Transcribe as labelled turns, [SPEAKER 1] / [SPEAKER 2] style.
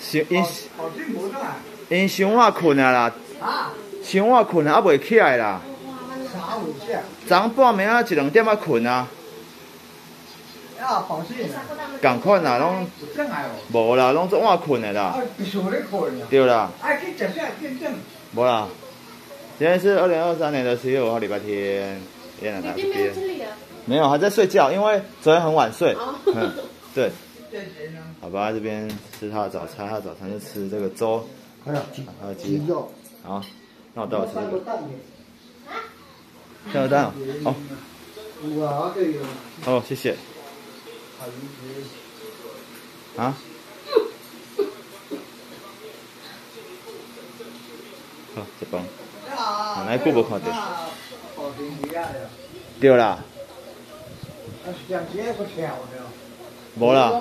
[SPEAKER 1] 想因因伤晚困啊啦，伤晚困啊，还袂起来啦。昨半暝啊一两点啊困啊。共款啦，拢无啦，拢做晚困的啦。对啦。无啦。今天是二零二三年的十月五号礼拜天。没有，还在睡觉，因为昨天很晚睡。嗯，对。好吧，这边吃他的早餐，他的早餐就吃这个粥，还有鸡肉。好，那我带我吃这个。加油蛋，好。好，谢谢。啊？好，这帮。来久无看到。对啦。无啦。